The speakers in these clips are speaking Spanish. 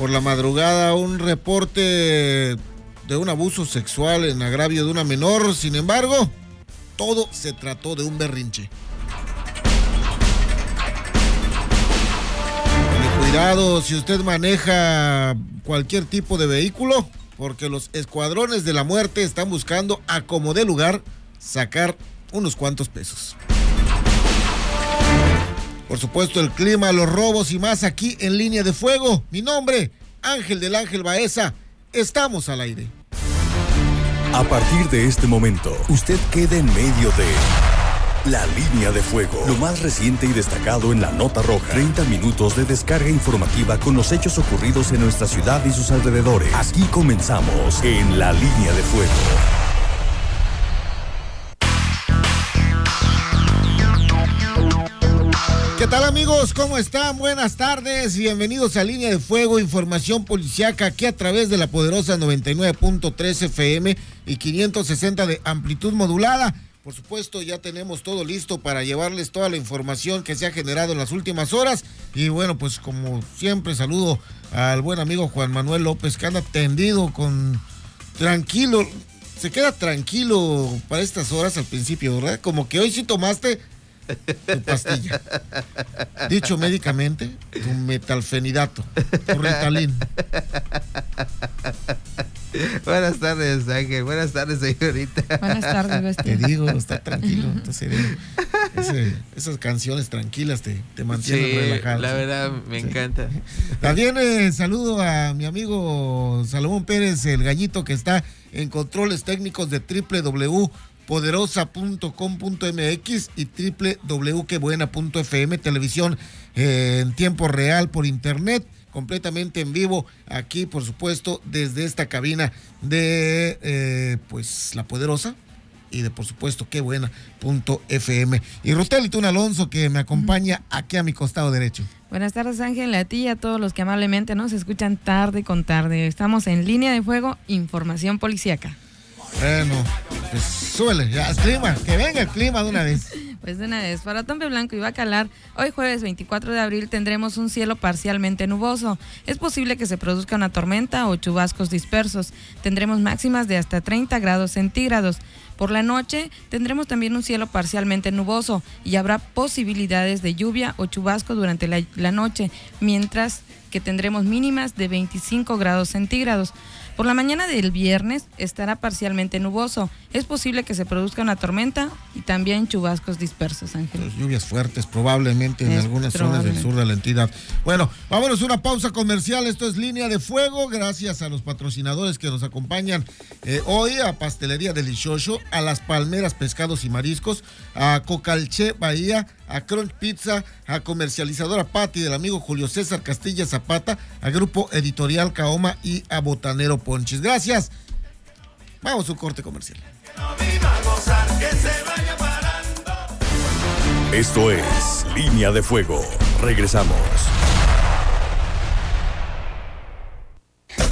por la madrugada un reporte de un abuso sexual en agravio de una menor. Sin embargo, todo se trató de un berrinche. cuidado si usted maneja cualquier tipo de vehículo, porque los escuadrones de la muerte están buscando a como de lugar sacar unos cuantos pesos. Por supuesto, el clima, los robos y más aquí en línea de fuego. Mi nombre, Ángel del Ángel Baeza. Estamos al aire. A partir de este momento, usted queda en medio de La Línea de Fuego, lo más reciente y destacado en la nota roja. 30 minutos de descarga informativa con los hechos ocurridos en nuestra ciudad y sus alrededores. Aquí comenzamos en La Línea de Fuego. Tal amigos? ¿Cómo están? Buenas tardes. Bienvenidos a Línea de Fuego, información policiaca aquí a través de la poderosa 99.3 FM y 560 de amplitud modulada. Por supuesto, ya tenemos todo listo para llevarles toda la información que se ha generado en las últimas horas. Y bueno, pues como siempre, saludo al buen amigo Juan Manuel López, que anda tendido con tranquilo. Se queda tranquilo para estas horas al principio, ¿verdad? Como que hoy sí tomaste tu pastilla. Dicho médicamente, tu metalfenidato, tu ritalin. Buenas tardes, Ángel. Buenas tardes, señorita. Buenas tardes, bestia. Te digo, está tranquilo. Entonces, esas canciones tranquilas te, te mantienen sí, relajado. La verdad, me encanta. También eh, saludo a mi amigo Salomón Pérez, el gallito que está en controles técnicos de www.poderosa.com.mx y www.quebuena.fm, televisión eh, en tiempo real por internet completamente en vivo aquí, por supuesto, desde esta cabina de eh, pues La Poderosa y de por supuesto qué buena punto FM. Y Rutel y Tun Alonso que me acompaña aquí a mi costado derecho. Buenas tardes Ángel, a ti y a todos los que amablemente nos escuchan tarde con tarde. Estamos en línea de fuego, información policíaca. Bueno, pues suele, ya, el clima, que venga el clima de una vez. Pues de una vez, para Tompe Blanco y Bacalar, hoy jueves 24 de abril tendremos un cielo parcialmente nuboso. Es posible que se produzca una tormenta o chubascos dispersos. Tendremos máximas de hasta 30 grados centígrados. Por la noche tendremos también un cielo parcialmente nuboso y habrá posibilidades de lluvia o chubasco durante la, la noche, mientras que tendremos mínimas de 25 grados centígrados. Por la mañana del viernes estará parcialmente nuboso. Es posible que se produzca una tormenta y también chubascos dispersos, Ángel. Pues lluvias fuertes probablemente en algunas zonas del sur de la entidad. Bueno, vámonos a una pausa comercial. Esto es Línea de Fuego. Gracias a los patrocinadores que nos acompañan eh, hoy a Pastelería Delicioso, a Las Palmeras Pescados y Mariscos, a Cocalche Bahía, a Crunch Pizza, a Comercializadora Pati del amigo Julio César Castilla Zapata, a Grupo Editorial Caoma y a Botanero Ponches. Gracias. Vamos a un corte comercial. Esto es Línea de Fuego. Regresamos.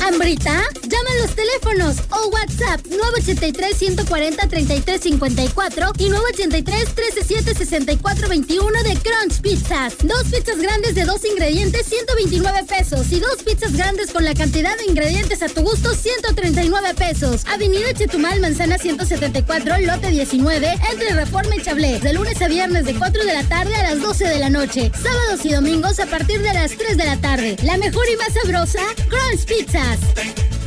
¿Hambrita? Llama a los teléfonos o WhatsApp 983-140-3354 y 983-137-6421 de Crunch Pizzas. Dos pizzas grandes de dos ingredientes, 129 pesos. Y dos pizzas grandes con la cantidad de ingredientes a tu gusto, 139 pesos. Avenida Chetumal, Manzana 174, lote 19, entre Reforma y Chablé. De lunes a viernes de 4 de la tarde a las 12 de la noche. Sábados y domingos a partir de las 3 de la tarde. La mejor y más sabrosa, Crunch Pizzas. think.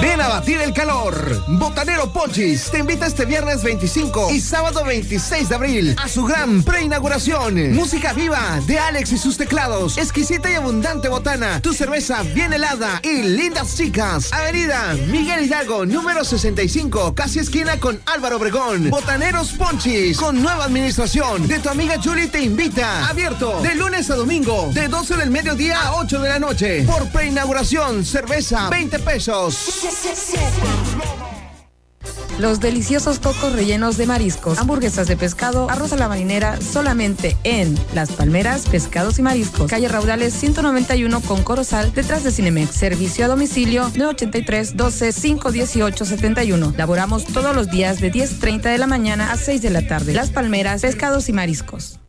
Ven a batir el calor. Botanero Ponchis te invita este viernes 25 y sábado 26 de abril a su gran preinauguración. Música viva de Alex y sus teclados. Exquisita y abundante botana. Tu cerveza bien helada y lindas chicas. Avenida Miguel Hidalgo, número 65, casi esquina con Álvaro Obregón. Botaneros Ponchis con nueva administración. De tu amiga Julie te invita. Abierto de lunes a domingo, de 12 del mediodía a 8 de la noche. Por preinauguración, cerveza 20 pesos. Los deliciosos cocos rellenos de mariscos, hamburguesas de pescado, arroz a la marinera, solamente en Las Palmeras, Pescados y Mariscos. Calle Raudales 191 con Corozal, detrás de Cinemex. Servicio a domicilio 983 12 518 71. Laboramos todos los días de 10.30 de la mañana a 6 de la tarde. Las Palmeras, Pescados y Mariscos.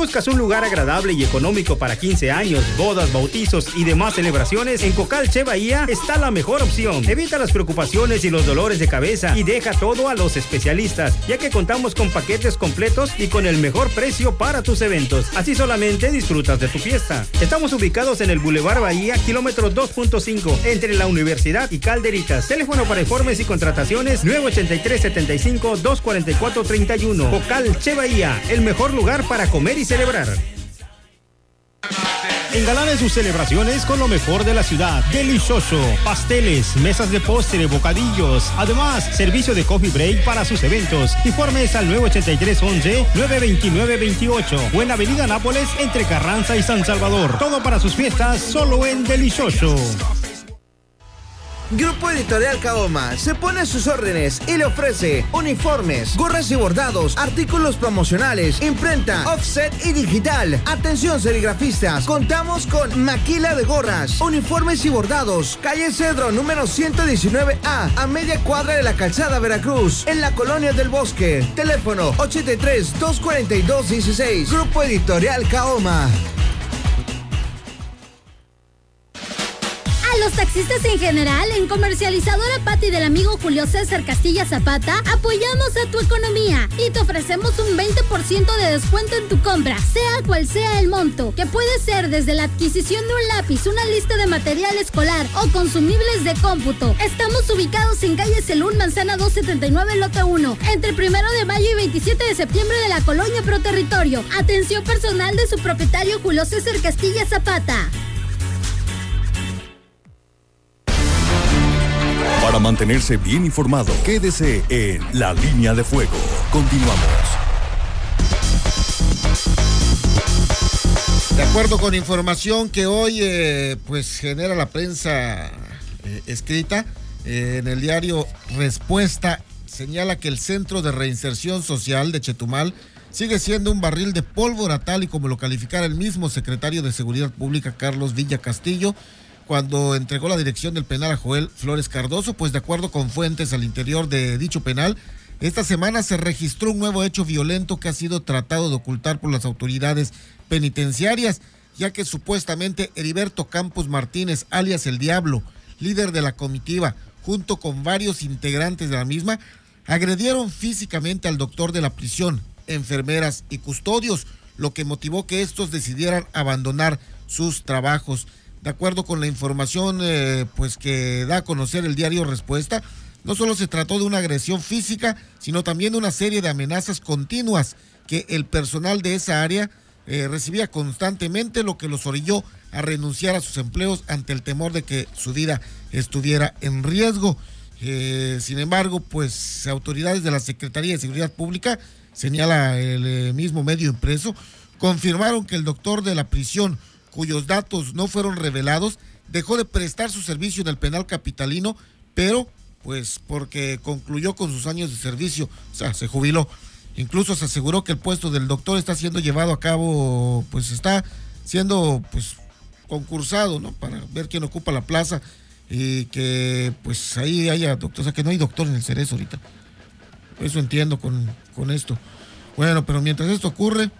Buscas un lugar agradable y económico para 15 años, bodas, bautizos y demás celebraciones, en Cocalche Bahía está la mejor opción. Evita las preocupaciones y los dolores de cabeza y deja todo a los especialistas, ya que contamos con paquetes completos y con el mejor precio para tus eventos. Así solamente disfrutas de tu fiesta. Estamos ubicados en el Boulevard Bahía, kilómetro 2.5, entre la Universidad y Calderitas. Teléfono para informes y contrataciones 983 75 244 31. Cocal Che Bahía, el mejor lugar para comer y celebrar. Engalane sus celebraciones con lo mejor de la ciudad. Delicioso. Pasteles, mesas de postre, bocadillos. Además, servicio de coffee break para sus eventos. Informes al 983 929 28 o en Avenida Nápoles entre Carranza y San Salvador. Todo para sus fiestas solo en Delicioso. Grupo Editorial Kaoma se pone a sus órdenes y le ofrece uniformes, gorras y bordados, artículos promocionales, imprenta, offset y digital. Atención serigrafistas, contamos con maquila de gorras, uniformes y bordados. Calle Cedro número 119A, a media cuadra de la calzada Veracruz, en la colonia del Bosque. Teléfono 83 242 16. Grupo Editorial Kaoma. Los taxistas en general, en Comercializadora Pati del amigo Julio César Castilla Zapata, apoyamos a tu economía y te ofrecemos un 20% de descuento en tu compra, sea cual sea el monto, que puede ser desde la adquisición de un lápiz, una lista de material escolar o consumibles de cómputo. Estamos ubicados en calle Celún, Manzana 279, lote 1, entre primero de mayo y 27 de septiembre de la colonia Pro Territorio. Atención personal de su propietario Julio César Castilla Zapata. Mantenerse bien informado, quédese en La Línea de Fuego. Continuamos. De acuerdo con información que hoy eh, pues genera la prensa eh, escrita eh, en el diario Respuesta señala que el Centro de Reinserción Social de Chetumal sigue siendo un barril de pólvora tal y como lo calificara el mismo secretario de Seguridad Pública Carlos Villa Castillo cuando entregó la dirección del penal a Joel Flores Cardoso, pues de acuerdo con fuentes al interior de dicho penal, esta semana se registró un nuevo hecho violento que ha sido tratado de ocultar por las autoridades penitenciarias, ya que supuestamente Heriberto Campos Martínez, alias El Diablo, líder de la comitiva, junto con varios integrantes de la misma, agredieron físicamente al doctor de la prisión, enfermeras y custodios, lo que motivó que estos decidieran abandonar sus trabajos. De acuerdo con la información eh, pues que da a conocer el diario Respuesta, no solo se trató de una agresión física, sino también de una serie de amenazas continuas que el personal de esa área eh, recibía constantemente, lo que los orilló a renunciar a sus empleos ante el temor de que su vida estuviera en riesgo. Eh, sin embargo, pues autoridades de la Secretaría de Seguridad Pública, señala el mismo medio impreso, confirmaron que el doctor de la prisión, cuyos datos no fueron revelados, dejó de prestar su servicio en el penal capitalino, pero pues porque concluyó con sus años de servicio, o sea, se jubiló. Incluso se aseguró que el puesto del doctor está siendo llevado a cabo, pues está siendo pues concursado, ¿no? Para ver quién ocupa la plaza y que pues ahí haya doctor, o sea, que no hay doctor en el cerezo ahorita. Eso entiendo con, con esto. Bueno, pero mientras esto ocurre,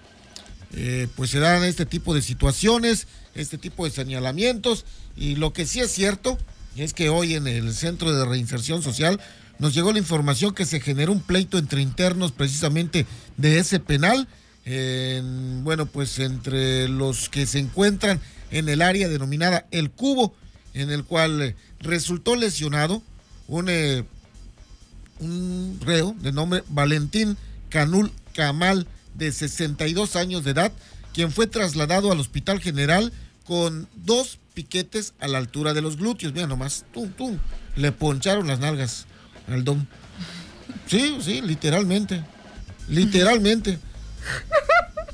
eh, pues se dan este tipo de situaciones, este tipo de señalamientos, y lo que sí es cierto es que hoy en el Centro de Reinserción Social nos llegó la información que se generó un pleito entre internos precisamente de ese penal, en, bueno, pues entre los que se encuentran en el área denominada El Cubo, en el cual eh, resultó lesionado un, eh, un reo de nombre Valentín Canul Camal, de 62 años de edad, quien fue trasladado al Hospital General con dos piquetes a la altura de los glúteos. Mira nomás, tum, tum, le poncharon las nalgas al don. Sí, sí, literalmente. Literalmente.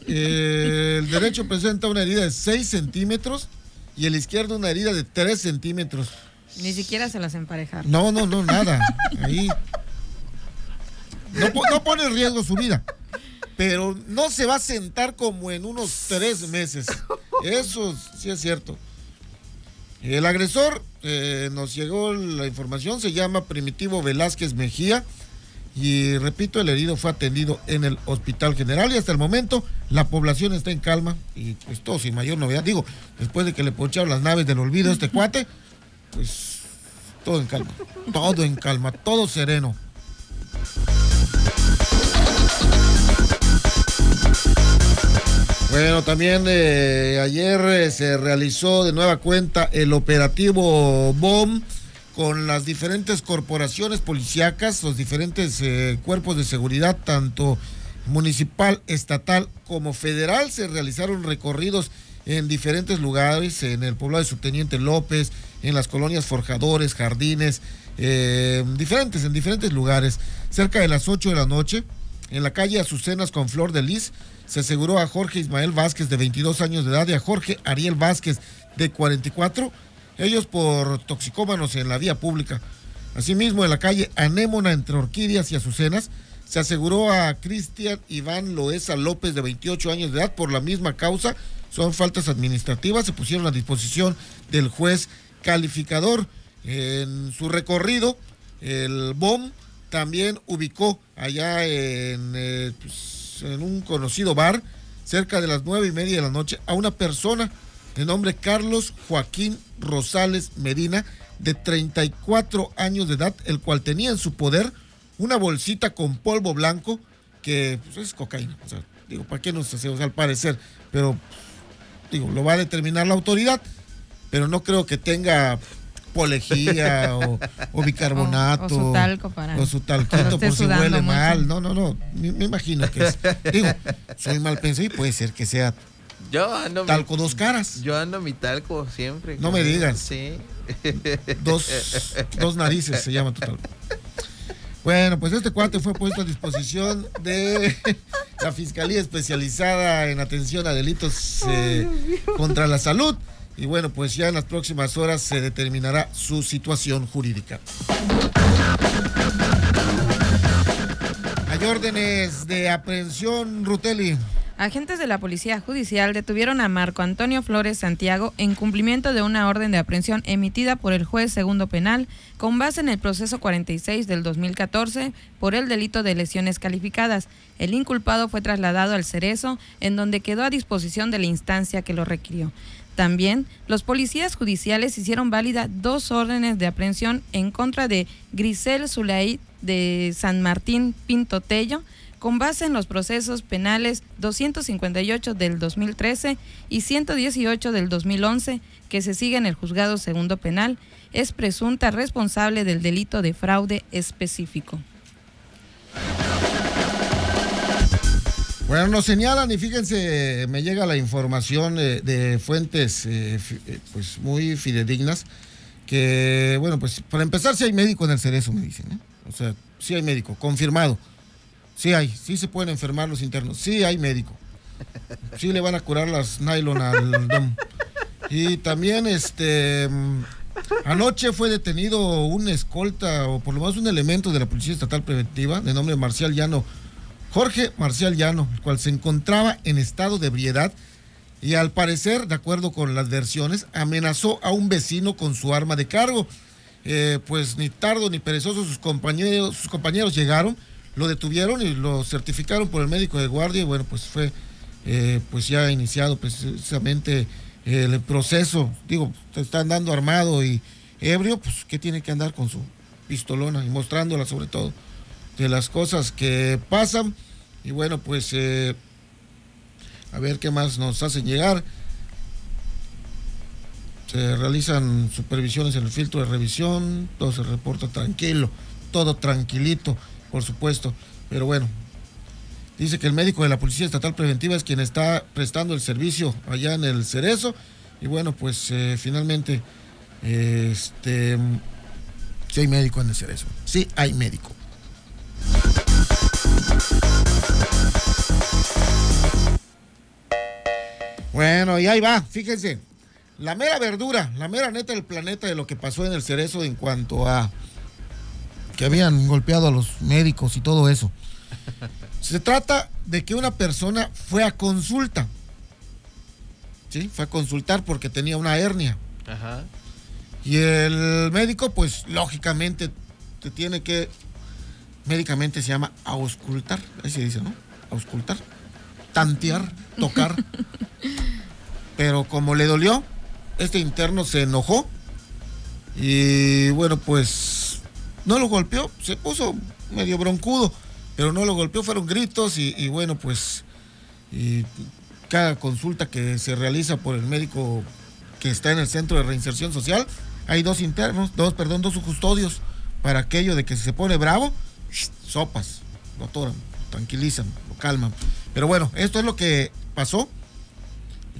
Eh, el derecho presenta una herida de 6 centímetros y el izquierdo una herida de 3 centímetros. Ni siquiera se las emparejaron. No, no, no, nada. Ahí. No, no pone en riesgo su vida. Pero no se va a sentar como en unos tres meses. Eso sí es cierto. El agresor, eh, nos llegó la información, se llama Primitivo Velázquez Mejía. Y repito, el herido fue atendido en el Hospital General y hasta el momento la población está en calma y pues todo sin mayor novedad. Digo, después de que le poncharon las naves del olvido a este cuate, pues todo en calma, todo en calma, todo sereno. Bueno, también eh, ayer eh, se realizó de nueva cuenta el operativo BOM con las diferentes corporaciones policíacas, los diferentes eh, cuerpos de seguridad, tanto municipal, estatal como federal. Se realizaron recorridos en diferentes lugares, en el poblado de Subteniente López, en las colonias Forjadores, Jardines, diferentes, en diferentes lugares. Cerca de las 8 de la noche, en la calle Azucenas con Flor de Lis, se aseguró a Jorge Ismael Vázquez de 22 años de edad y a Jorge Ariel Vázquez de 44, ellos por toxicómanos en la vía pública. Asimismo, en la calle Anémona entre Orquídeas y Azucenas, se aseguró a Cristian Iván Loesa López de 28 años de edad por la misma causa. Son faltas administrativas, se pusieron a disposición del juez calificador. En su recorrido, el BOM también ubicó allá en... Eh, pues, en un conocido bar cerca de las nueve y media de la noche a una persona de nombre Carlos Joaquín Rosales Medina, de 34 años de edad, el cual tenía en su poder una bolsita con polvo blanco que pues, es cocaína. O sea, digo, ¿para qué nos hacemos al parecer? Pero, digo, lo va a determinar la autoridad, pero no creo que tenga polejía o, bicarbonato. O, su talco para. O su talquito por si huele mal. No, no, no. Me, imagino que es. Digo, soy mal pensado y puede ser que sea yo ando talco dos caras. Yo ando mi talco siempre. No me digas. Sí. Dos, dos narices se llama tu talco. Bueno, pues este cuate fue puesto a disposición de la Fiscalía Especializada en Atención a Delitos eh, contra la Salud y bueno, pues ya en las próximas horas se determinará su situación jurídica. Hay órdenes de aprehensión, Rutelli. Agentes de la Policía Judicial detuvieron a Marco Antonio Flores Santiago en cumplimiento de una orden de aprehensión emitida por el juez segundo penal con base en el proceso 46 del 2014 por el delito de lesiones calificadas. El inculpado fue trasladado al Cerezo, en donde quedó a disposición de la instancia que lo requirió. También, los policías judiciales hicieron válida dos órdenes de aprehensión en contra de Grisel Zulay de San Martín Pinto Tello, con base en los procesos penales 258 del 2013 y 118 del 2011 que se sigue en el juzgado segundo penal, es presunta responsable del delito de fraude específico. Bueno, nos señalan y fíjense, me llega la información de, fuentes eh, eh, pues muy fidedignas que, bueno, pues para empezar, si hay médico en el cerezo, me dicen, ¿eh? O sea, sí hay médico, confirmado. Sí hay, sí se pueden enfermar los internos, sí hay médico. Sí le van a curar las nylon al dom. Y también, este, mm, anoche fue detenido un escolta, o por lo menos un elemento de la Policía Estatal Preventiva, de nombre Marcial Llano Jorge Marcial Llano, el cual se encontraba en estado de ebriedad y al parecer, de acuerdo con las versiones, amenazó a un vecino con su arma de cargo. Eh, pues ni tardo ni perezoso sus compañeros, sus compañeros llegaron, lo detuvieron y lo certificaron por el médico de guardia y bueno, pues fue eh, pues ya iniciado precisamente el proceso. Digo, te están dando armado y ebrio, pues ¿qué tiene que andar con su pistolona y mostrándola sobre todo? De las cosas que pasan y bueno, pues eh, a ver qué más nos hacen llegar. Se realizan supervisiones en el filtro de revisión, todo se reporta tranquilo, todo tranquilito, por supuesto. Pero bueno, dice que el médico de la Policía Estatal Preventiva es quien está prestando el servicio allá en el Cerezo. Y bueno, pues eh, finalmente, este, hay médico en el Cerezo. Sí hay médico. Bueno, y ahí va, fíjense. La mera verdura, la mera neta del planeta de lo que pasó en el cerezo en cuanto a que habían golpeado a los médicos y todo eso. Se trata de que una persona fue a consulta. ¿Sí? Fue a consultar porque tenía una hernia. Ajá. Y el médico, pues lógicamente, te tiene que médicamente se llama auscultar, así se dice, ¿no? Auscultar, tantear, tocar. Pero como le dolió, este interno se enojó y bueno, pues no lo golpeó, se puso medio broncudo, pero no lo golpeó, fueron gritos y, y bueno, pues y cada consulta que se realiza por el médico que está en el centro de reinserción social, hay dos internos, dos, perdón, dos custodios para aquello de que si se pone bravo, sopas, lo atoran, tranquilizan, lo calman. Pero bueno, esto es lo que pasó.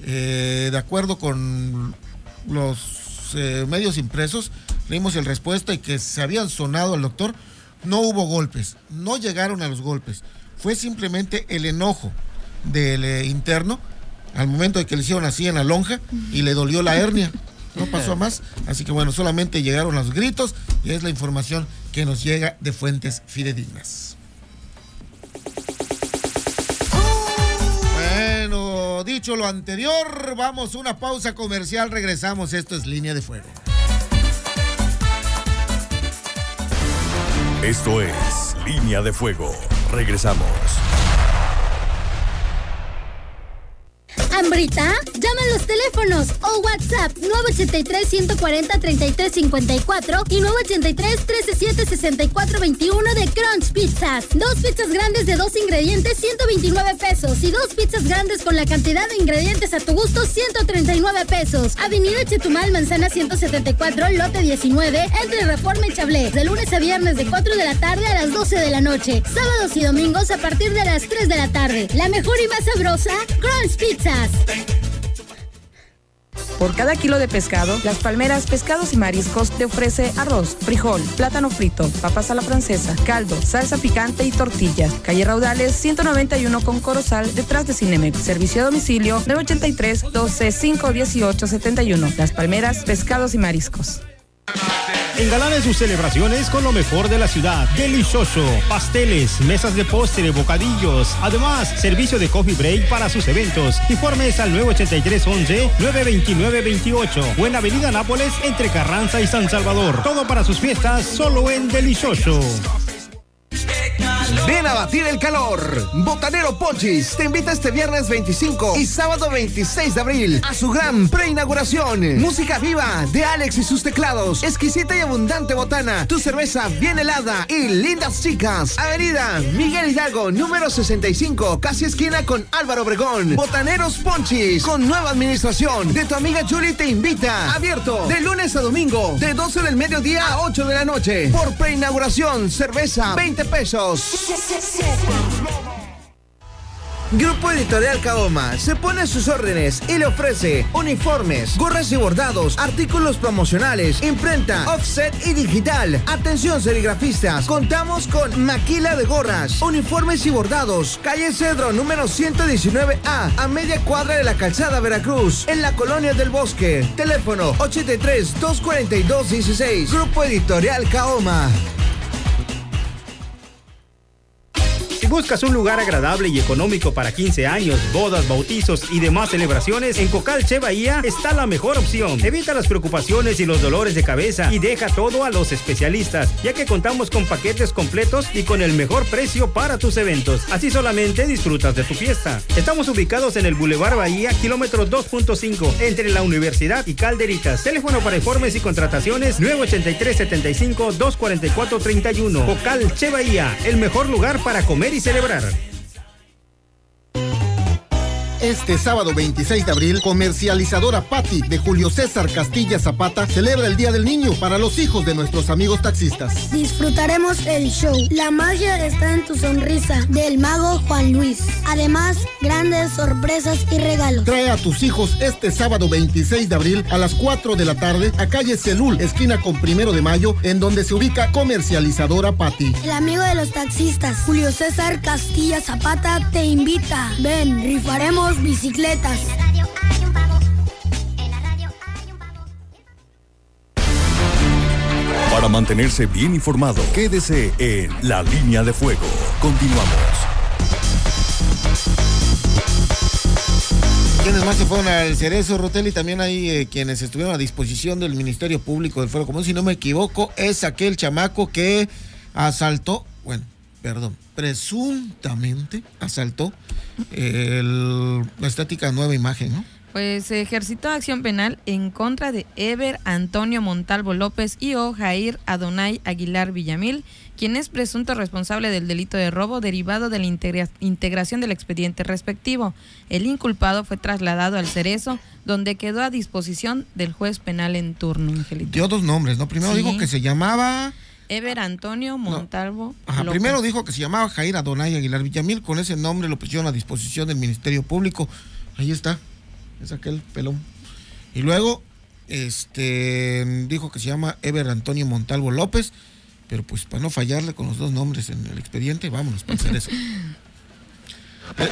Eh, de acuerdo con los eh, medios impresos, leímos el respuesta y que se habían sonado al doctor, no hubo golpes, no llegaron a los golpes, fue simplemente el enojo del eh, interno al momento de que le hicieron así en la lonja y le dolió la hernia. No pasó más, así que bueno, solamente llegaron los gritos y es la información que nos llega de fuentes fidedignas. Bueno, dicho lo anterior, vamos a una pausa comercial, regresamos, esto es línea de fuego. Esto es Línea de Fuego. Regresamos. ¿Hambrita? Llama a los teléfonos o WhatsApp 983-140-3354 y 983-137-6421 de Crunch Pizzas. Dos pizzas grandes de dos ingredientes, 129 pesos. Y dos pizzas grandes con la cantidad de ingredientes a tu gusto, 139 pesos. Avenida Chetumal, Manzana 174, lote 19, entre Reforma y Chablé. De lunes a viernes de 4 de la tarde a las 12 de la noche. Sábados y domingos a partir de las 3 de la tarde. La mejor y más sabrosa, Crunch Pizzas. Por cada kilo de pescado, Las Palmeras Pescados y Mariscos te ofrece arroz, frijol, plátano frito, papas a la francesa, caldo, salsa picante y tortillas. Calle Raudales 191 con Corozal detrás de Cinemex. Servicio a domicilio 983 12 518 71. Las Palmeras Pescados y Mariscos. Engalanen sus celebraciones con lo mejor de la ciudad. Delicioso. Pasteles, mesas de postre, bocadillos. Además, servicio de coffee break para sus eventos. Informes al 983-11-929-28 o en Avenida Nápoles entre Carranza y San Salvador. Todo para sus fiestas solo en Delicioso. A batir el calor. Botanero Ponchis te invita este viernes 25 y sábado 26 de abril a su gran preinauguración. Música viva de Alex y sus teclados. Exquisita y abundante botana. Tu cerveza bien helada y lindas chicas. Avenida Miguel Hidalgo, número 65, casi esquina con Álvaro Obregón. Botaneros Ponchis con nueva administración. De tu amiga Julie te invita. Abierto de lunes a domingo, de 12 del mediodía a 8 de la noche. Por preinauguración, cerveza 20 pesos. Grupo Editorial Kaoma se pone a sus órdenes y le ofrece uniformes, gorras y bordados, artículos promocionales, imprenta, offset y digital. Atención serigrafistas, contamos con maquila de gorras, uniformes y bordados. Calle Cedro número 119A, a media cuadra de la calzada Veracruz, en la colonia del Bosque. Teléfono 83 242 16. Grupo Editorial Kaoma. Si buscas un lugar agradable y económico para 15 años, bodas, bautizos y demás celebraciones, en Cocal Che Bahía está la mejor opción. Evita las preocupaciones y los dolores de cabeza y deja todo a los especialistas, ya que contamos con paquetes completos y con el mejor precio para tus eventos. Así solamente disfrutas de tu fiesta. Estamos ubicados en el Boulevard Bahía, kilómetro 2.5, entre la Universidad y Calderitas. Teléfono para informes y contrataciones 983 75 244 31. Cocal Che Bahía, el mejor lugar para comer y celebrar. Este sábado 26 de abril, comercializadora Patti de Julio César Castilla Zapata celebra el Día del Niño para los hijos de nuestros amigos taxistas. Disfrutaremos el show. La magia está en tu sonrisa del mago Juan Luis. Además, grandes sorpresas y regalos. Trae a tus hijos este sábado 26 de abril a las 4 de la tarde a calle Celul, esquina con Primero de Mayo, en donde se ubica comercializadora Patti. El amigo de los taxistas, Julio César Castilla Zapata, te invita. Ven, rifaremos bicicletas. Para mantenerse bien informado, quédese en La Línea de Fuego. Continuamos. Quienes más se fueron al Cerezo, Rotel, y también hay eh, quienes estuvieron a disposición del Ministerio Público del Fuero Común. Si no me equivoco, es aquel chamaco que asaltó, bueno, perdón, presuntamente asaltó el- la estática nueva imagen, ¿no? Pues se ejercitó acción penal en contra de Ever Antonio Montalvo López y o Jair Adonai Aguilar Villamil, quien es presunto responsable del delito de robo derivado de la integra- integración del expediente respectivo. El inculpado fue trasladado al Cerezo, donde quedó a disposición del juez penal en turno, Angelito. Dio dos nombres, ¿no? Primero Sí. dijo que se llamaba... Ever Antonio Montalvo Ajá, López. primero dijo que se llamaba Jair Adonai Aguilar Villamil, con ese nombre lo pusieron a disposición del Ministerio Público. Ahí está, es aquel pelón. Y luego, este, dijo que se llama Ever Antonio Montalvo López, pero pues para no fallarle con los dos nombres en el expediente, vámonos para hacer eso. Eh,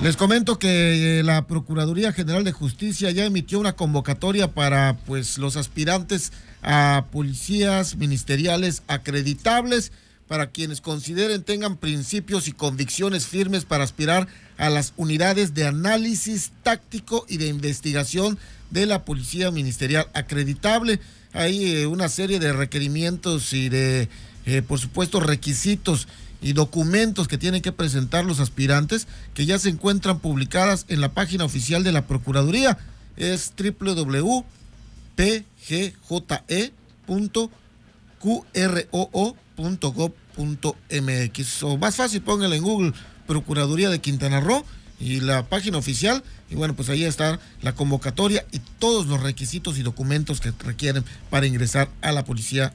Les comento que eh, la Procuraduría General de Justicia ya emitió una convocatoria para pues los aspirantes a policías ministeriales acreditables para quienes consideren tengan principios y convicciones firmes para aspirar a las unidades de análisis táctico y de investigación de la Policía Ministerial acreditable. Hay eh, una serie de requerimientos y de, eh, por supuesto, requisitos y documentos que tienen que presentar los aspirantes que ya se encuentran publicadas en la página oficial de la Procuraduría. Es www.pgje.qroo.gov.mx o más fácil póngale en Google Procuraduría de Quintana Roo y la página oficial y bueno pues ahí está la convocatoria y todos los requisitos y documentos que requieren para ingresar a la policía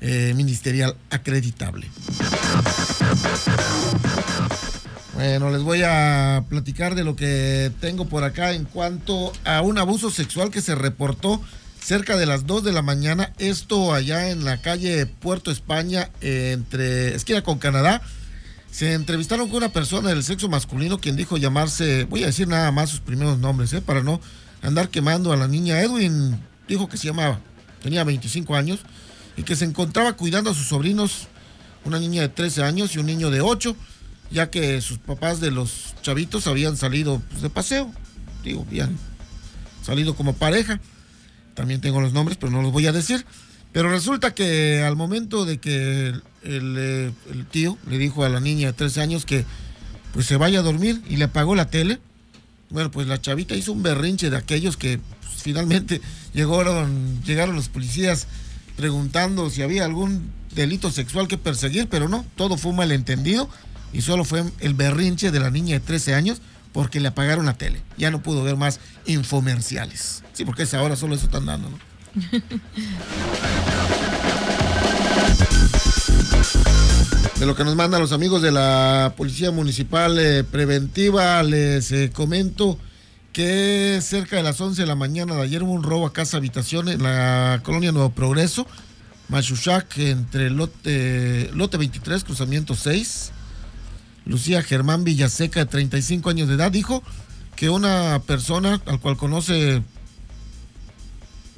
eh, ministerial acreditable. Bueno, les voy a platicar de lo que tengo por acá en cuanto a un abuso sexual que se reportó cerca de las 2 de la mañana. Esto allá en la calle Puerto España, entre esquina con Canadá. Se entrevistaron con una persona del sexo masculino quien dijo llamarse, voy a decir nada más sus primeros nombres, eh, para no andar quemando a la niña. Edwin dijo que se llamaba, tenía 25 años y que se encontraba cuidando a sus sobrinos, una niña de 13 años y un niño de 8, ya que sus papás de los chavitos habían salido pues, de paseo, digo, habían salido como pareja. También tengo los nombres, pero no los voy a decir. Pero resulta que al momento de que el, el, eh, el tío le dijo a la niña de 13 años que pues se vaya a dormir y le apagó la tele, bueno, pues la chavita hizo un berrinche de aquellos que pues, finalmente llegaron, llegaron los policías preguntando si había algún delito sexual que perseguir, pero no, todo fue un malentendido y solo fue el berrinche de la niña de 13 años porque le apagaron la tele. Ya no pudo ver más infomerciales. Sí, porque es ahora solo eso están dando, ¿no? De lo que nos mandan los amigos de la Policía Municipal eh, Preventiva, les eh, comento que cerca de las 11 de la mañana de ayer hubo un robo a casa habitación en la colonia Nuevo Progreso, Machuchac, entre lote, lote 23, cruzamiento 6. Lucía Germán Villaseca, de 35 años de edad, dijo que una persona al cual conoce,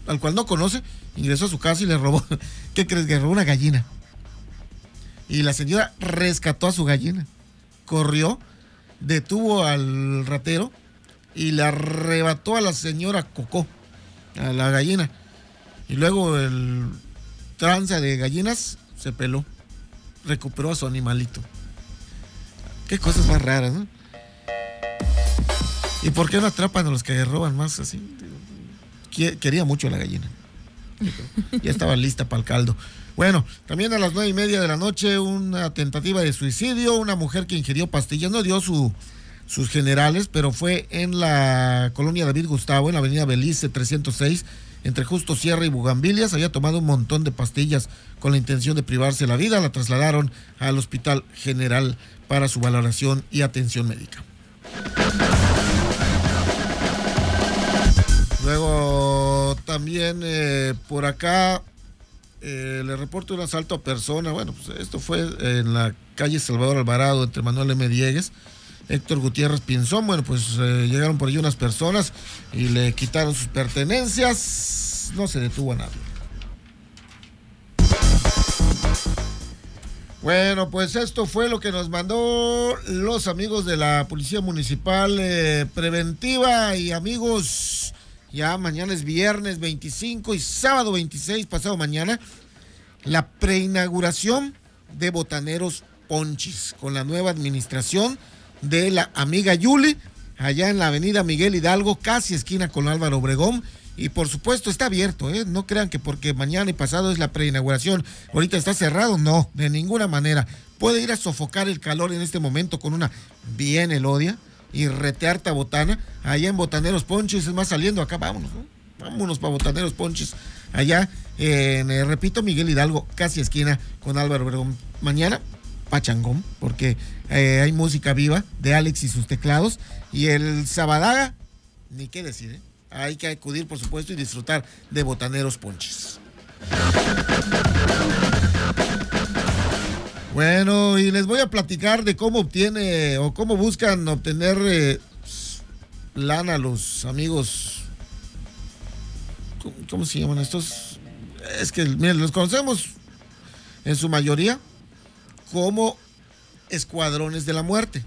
al cual no conoce, ingresó a su casa y le robó, ¿qué crees? Que robó una gallina. Y la señora rescató a su gallina, corrió, detuvo al ratero y le arrebató a la señora Cocó, a la gallina. Y luego el tranza de gallinas se peló, recuperó a su animalito. Qué cosas más raras, ¿no? ¿Y por qué no atrapan a los que roban más así? Quería mucho a la gallina. Ya estaba lista para el caldo. Bueno, también a las nueve y media de la noche, una tentativa de suicidio. Una mujer que ingirió pastillas, no dio su, sus generales, pero fue en la colonia David Gustavo, en la avenida Belice 306, entre Justo Sierra y Bugambilias. Había tomado un montón de pastillas con la intención de privarse la vida. La trasladaron al Hospital General para su valoración y atención médica. Luego también eh, por acá eh, le reporto un asalto a persona. Bueno, pues esto fue en la calle Salvador Alvarado entre Manuel M. Diegues, Héctor Gutiérrez Pinzón. Bueno, pues eh, llegaron por allí unas personas y le quitaron sus pertenencias. No se detuvo a nadie. Bueno, pues esto fue lo que nos mandó los amigos de la Policía Municipal eh, Preventiva y amigos, ya mañana es viernes 25 y sábado 26, pasado mañana, la preinauguración de Botaneros Ponchis con la nueva administración de la amiga Yuli, allá en la avenida Miguel Hidalgo, casi esquina con Álvaro Obregón. Y por supuesto está abierto, ¿eh? no crean que porque mañana y pasado es la preinauguración, ahorita está cerrado, no, de ninguna manera. Puede ir a sofocar el calor en este momento con una bien elodia y retearta botana, allá en Botaneros Ponches, es más saliendo acá, vámonos, ¿no? vámonos para Botaneros Ponches, allá en, eh, repito, Miguel Hidalgo, casi esquina con Álvaro Obregón. Mañana, pachangón, porque eh, hay música viva de Alex y sus teclados, y el Sabadaga, ni qué decir, ¿eh? hay que acudir, por supuesto, y disfrutar de Botaneros Ponches. Bueno, y les voy a platicar de cómo obtiene o cómo buscan obtener eh, lana los amigos. ¿Cómo, cómo se llaman estos? Es que, miren, los conocemos en su mayoría como escuadrones de la muerte.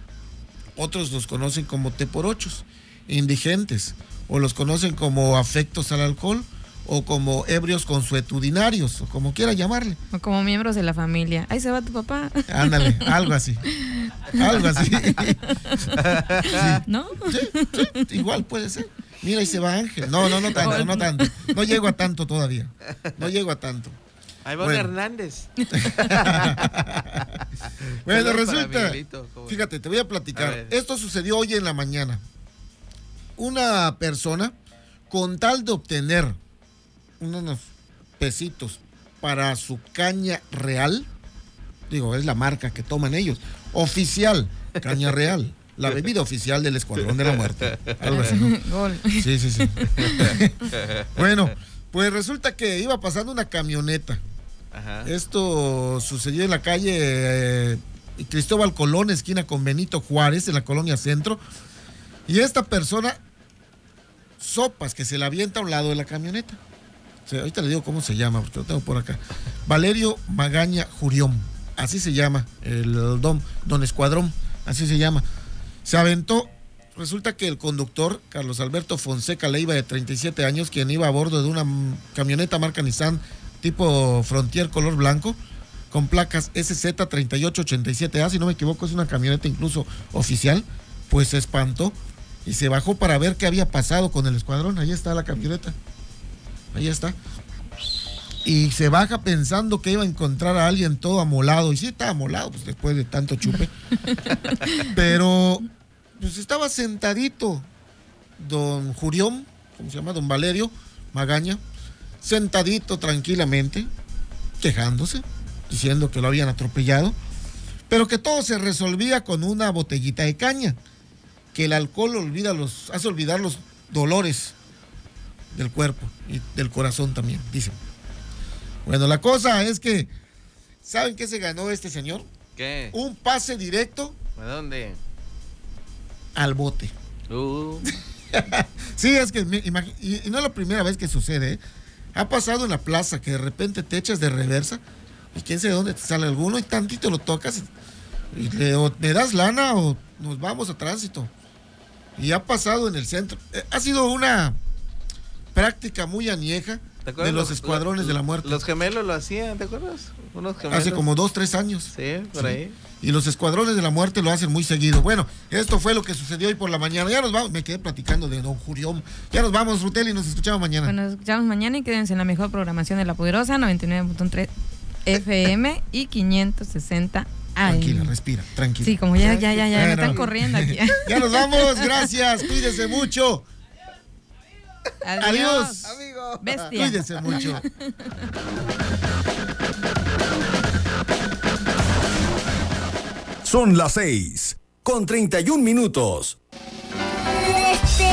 Otros los conocen como T por ochos, indigentes, o los conocen como afectos al alcohol, o como ebrios consuetudinarios, o como quiera llamarle. O como miembros de la familia. Ahí se va tu papá. Ándale, algo así. Algo así. ¿No? Sí, sí, igual puede ser. Mira, ahí se va Ángel. No, no, no tanto, no tanto. No llego a tanto todavía. No llego a tanto. Ahí va Bueno. Hernández. Bueno, resulta, fíjate, te voy a platicar. Esto sucedió hoy en la mañana. Una persona, con tal de obtener unos pesitos para su caña real, digo, es la marca que toman ellos, oficial, caña real, la bebida oficial del Escuadrón de la Muerte. Algo así, ¿no? Sí, sí, sí. bueno, pues resulta que iba pasando una camioneta. Esto sucedió en la calle eh, Cristóbal Colón, esquina con Benito Juárez, en la colonia Centro. Y esta persona, sopas, que se la avienta a un lado de la camioneta. O sea, ahorita le digo cómo se llama, porque lo tengo por acá. Valerio Magaña Jurión, así se llama, el don, don Escuadrón, así se llama. Se aventó, resulta que el conductor, Carlos Alberto Fonseca Leiva, de 37 años, quien iba a bordo de una camioneta marca Nissan tipo Frontier color blanco, con placas SZ3887A, si no me equivoco, es una camioneta incluso oficial, pues se espantó y se bajó para ver qué había pasado con el escuadrón. Ahí está la camioneta. Ahí está. Y se baja pensando que iba a encontrar a alguien todo amolado. Y sí estaba amolado, pues después de tanto chupe. Pero pues estaba sentadito don Jurión, ¿cómo se llama? Don Valerio Magaña, sentadito tranquilamente, quejándose, diciendo que lo habían atropellado, pero que todo se resolvía con una botellita de caña, que el alcohol olvida los, hace olvidar los dolores del cuerpo y del corazón también, dicen. Bueno, la cosa es que, ¿saben qué se ganó este señor? ¿Qué? Un pase directo ¿A dónde? al bote. Uh, Sí, es que, y, y no es la primera vez que sucede, ¿eh? Ha pasado en la plaza que de repente te echas de reversa y quién sabe dónde te sale alguno y tantito lo tocas y le, o me das lana o nos vamos a tránsito. Y ha pasado en el centro. Eh, ha sido una práctica muy añeja ¿te acuerdas de los escuadrones de la muerte. Los gemelos lo hacían, ¿te acuerdas? Unos gemelos. Hace como dos, tres años. Sí, por Sí. ahí. Y los escuadrones de la muerte lo hacen muy seguido. Bueno, esto fue lo que sucedió hoy por la mañana. Ya nos vamos, me quedé platicando de Don Jurión. Ya nos vamos, Rutel, y nos escuchamos mañana. Bueno, nos escuchamos mañana y quédense en la mejor programación de La Poderosa, 99.3 FM y 560 AM. Tranquila, respira, tranquila. Sí, como ya, ya, ya, ya, me están corriendo aquí. Ya nos vamos, gracias, cuídense mucho. Adiós. Amigo. Bestia. Cuídense mucho. Son las 6 con 31 minutos. Este,